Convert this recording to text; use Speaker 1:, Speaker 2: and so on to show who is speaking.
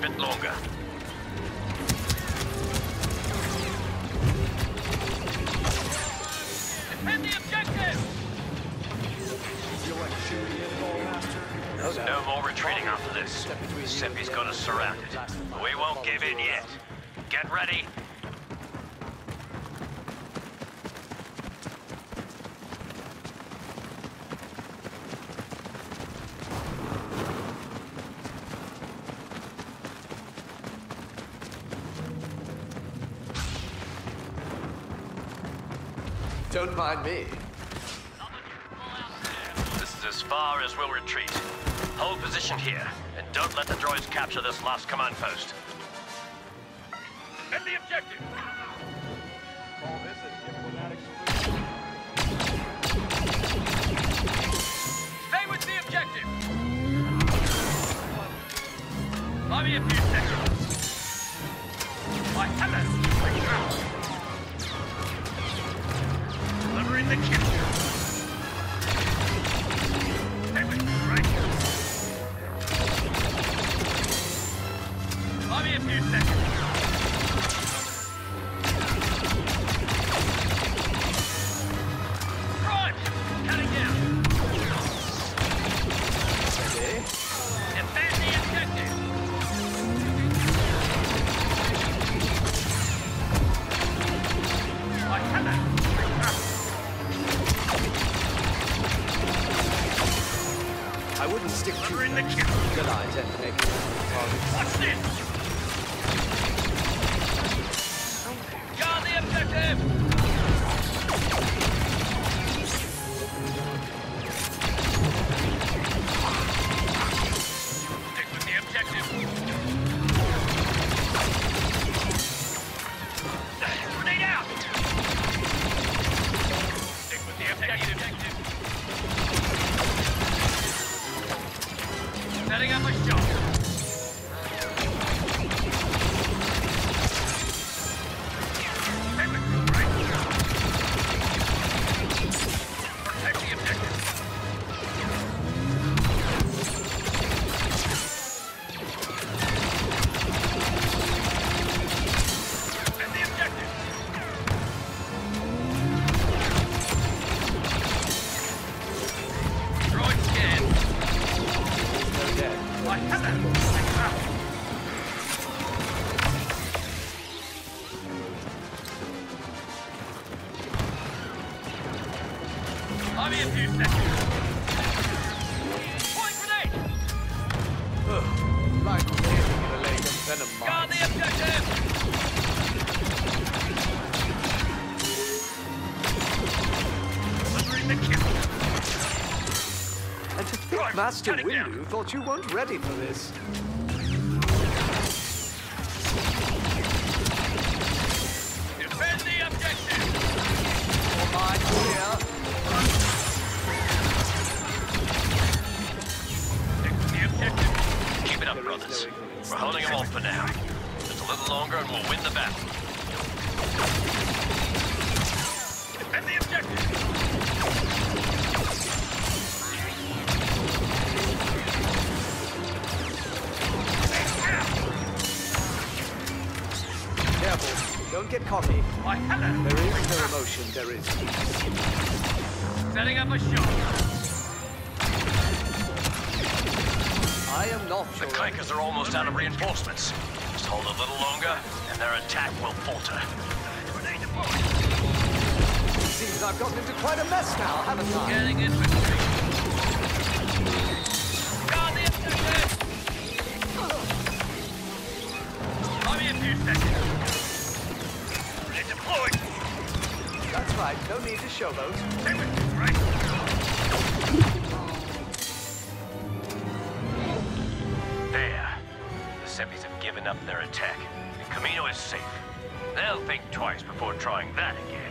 Speaker 1: bit longer.
Speaker 2: Defend the objective!
Speaker 1: No more retreating after this. Seppi's got us surrounded. We won't give in yet. Get ready.
Speaker 3: Don't mind me.
Speaker 1: This is as far as we'll retreat. Hold position here, and don't let the droids capture this last command post.
Speaker 2: Defend the objective! Stay with the objective! Me a few seconds. With me, me a few seconds.
Speaker 3: To
Speaker 2: Delivering the kill.
Speaker 3: the lines and.
Speaker 2: Watch this! Guard the objective! I'll a few seconds. Point grenade!
Speaker 3: Ugh. Like hitting the leg of venom
Speaker 2: Guard the objective! Delivering the kill.
Speaker 3: And to think
Speaker 2: Right,
Speaker 3: Master
Speaker 2: cut it down.
Speaker 3: Windu thought you weren't ready for this.
Speaker 1: We're holding them off for now. Just a little longer and we'll win the battle.
Speaker 2: Defend the objective!
Speaker 3: careful. Don't get cocky.
Speaker 2: I have that.
Speaker 3: There is no emotion, there is.
Speaker 2: Setting up a shot.
Speaker 3: I am not
Speaker 1: The
Speaker 3: sure.
Speaker 1: Clankers are almost out of reinforcements. Just hold a little longer, and their attack will falter.
Speaker 3: Seems I've gotten into quite a mess now, haven't I?
Speaker 2: Getting infantry. Guard the objective! I'll be a few seconds. Grenade deployed.
Speaker 3: That's right, no need to showboat.
Speaker 2: Stay with me, right?
Speaker 1: The Seppies have given up their attack. and Kamino is safe. They'll think twice before trying that again.